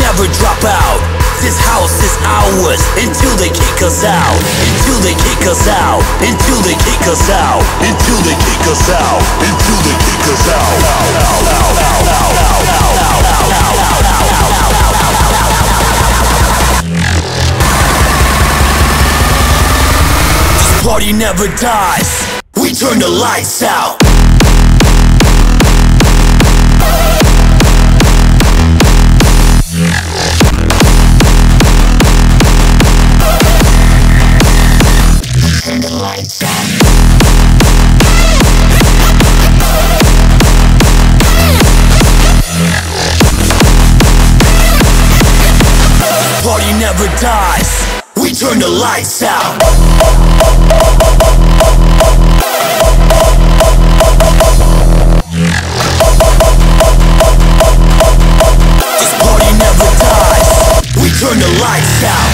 never drop out. This house is ours Until they kick us out. Until they kick us out. Until they kick us out. Until they kick us out. Until they kick us out. This party never dies. We turn the lights out. Party never dies. We turn the lights out. This party never dies. We turn the lights out.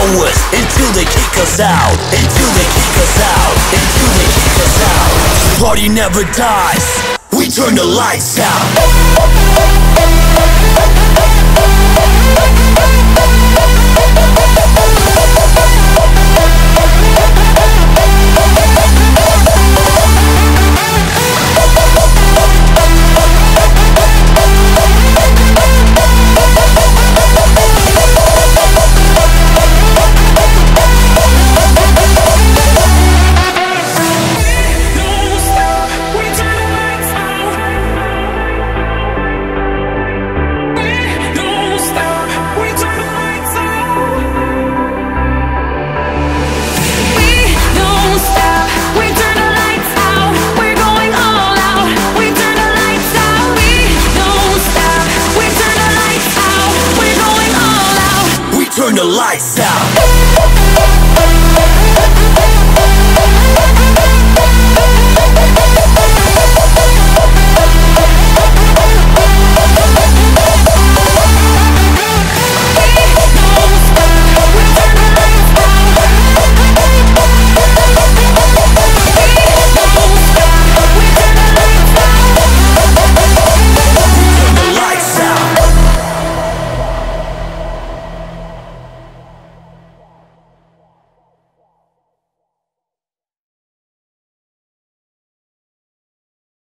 This house is ours until they kick us out. Until they kick us out. Until they kick us out. Party never dies. We turn the lights out. turn the lights out.